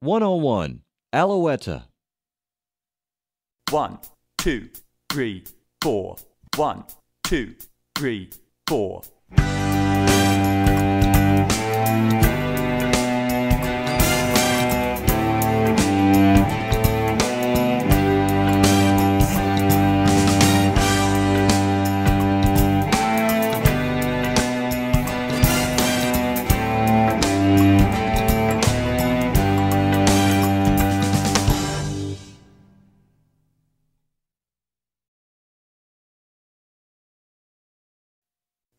101. Alouetta. One, two, three, four. One, two, three, four.